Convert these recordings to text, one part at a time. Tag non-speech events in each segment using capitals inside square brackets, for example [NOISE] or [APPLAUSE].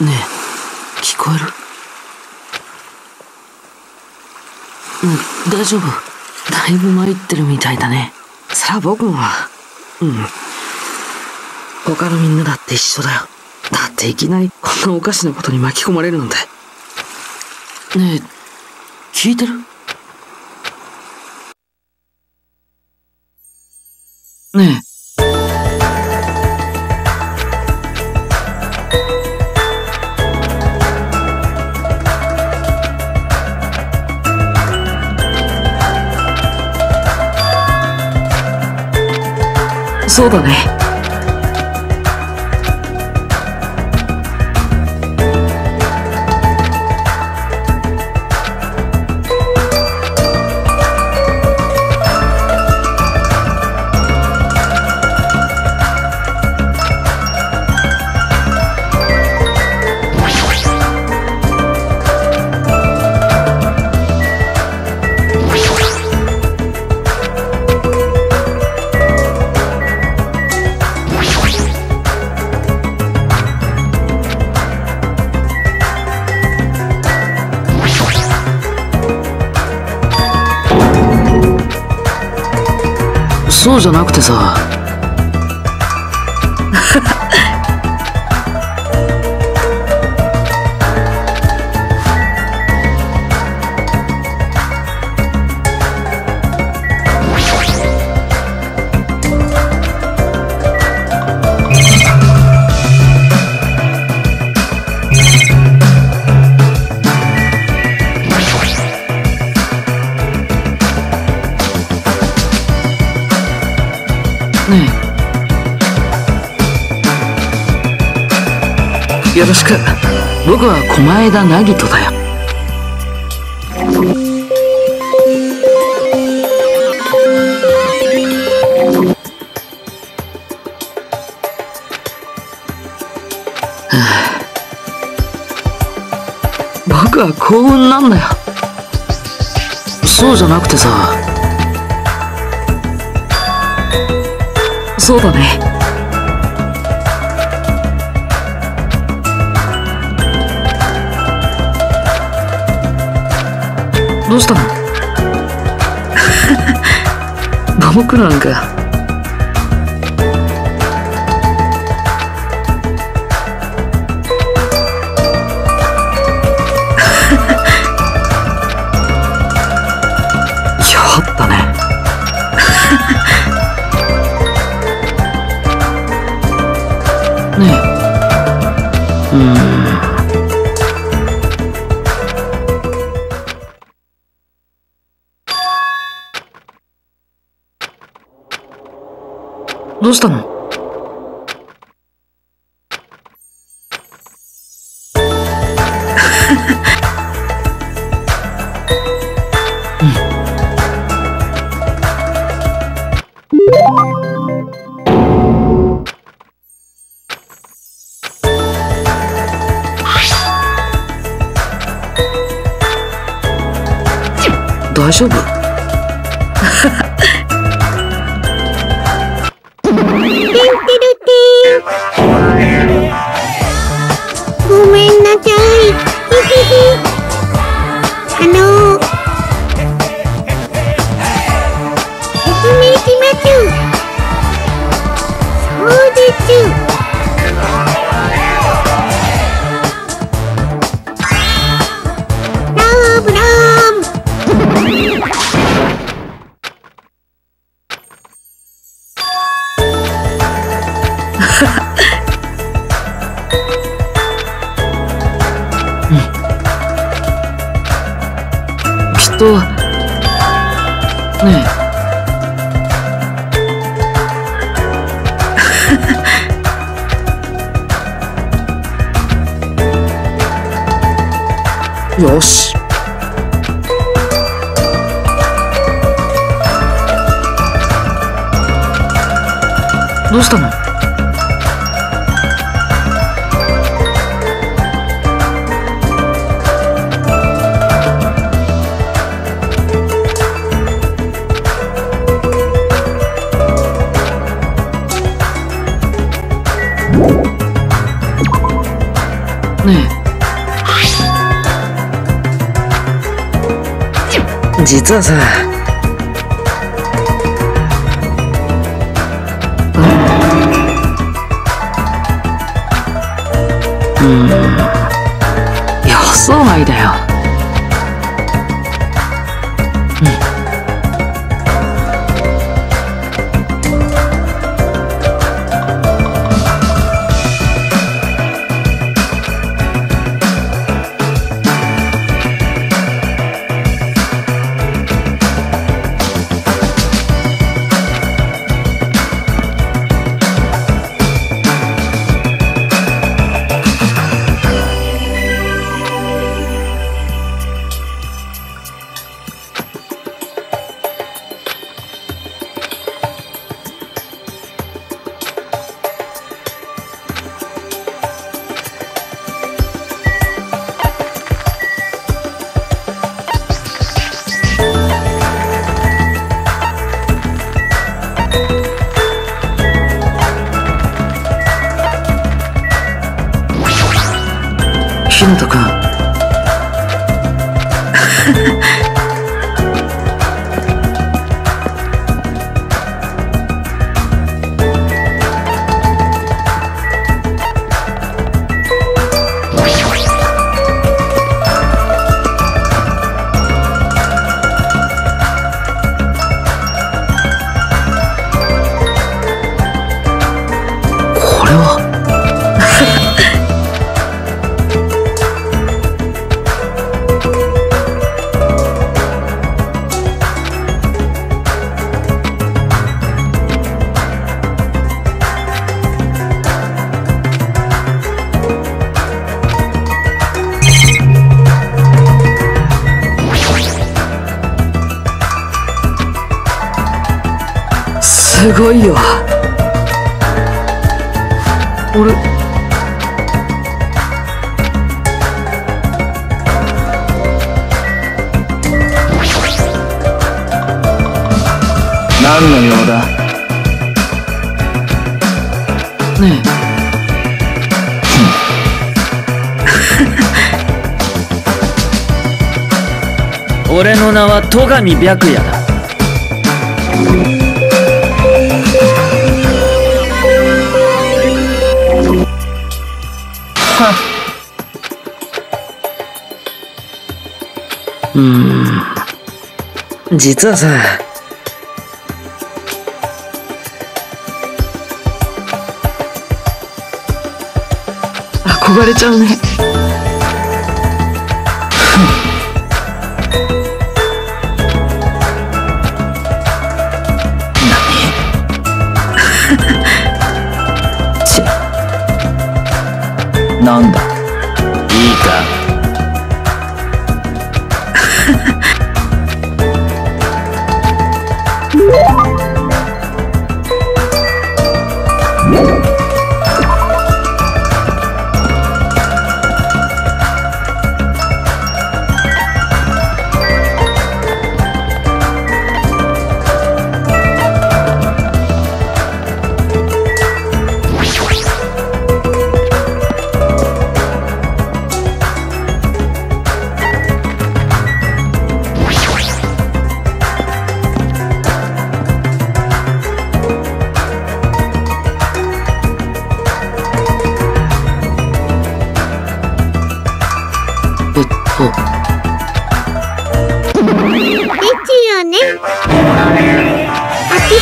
ねえ聞こえる？うん大丈夫。だいぶ参ってるみたいだね。さあ僕もうん。他のみんなだって一緒だよ。だっていきなりこんなおかしなことに巻き込まれるなんて。ねえ聞いてる？ねえそうだね。そうじゃなくてさ。よろしく。僕は狛枝凪人だよ。僕は幸運なんだよ。そうじゃなくてさ。そうだね。どうしたの？僕なんかどうしたの？大丈夫。そうです。ラブラム。きっとねえよし。どうしたの？実はさ。うん。予想外だよ。すごいよ俺。何の用だ？ね [LAUGHS] 俺の名は戸上白夜だうん。実はさ憧れちゃうね。チ [LAUGHS] なんだ？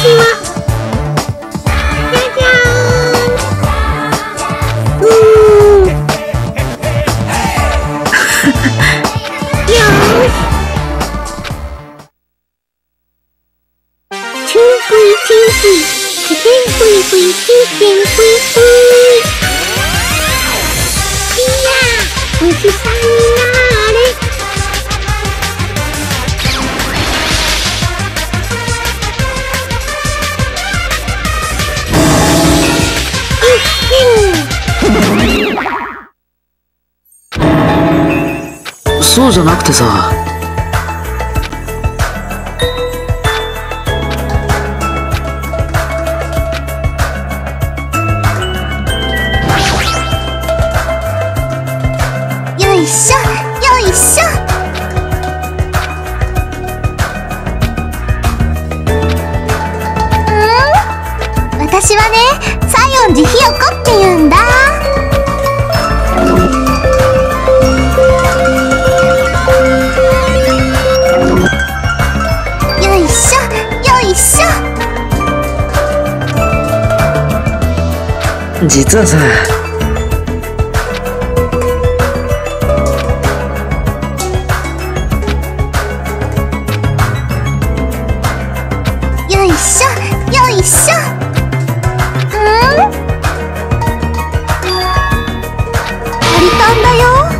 は、ったよいしょ私はね西園寺ひよ子実はさ。よいしょよいしょ。うん？取りたんだよ。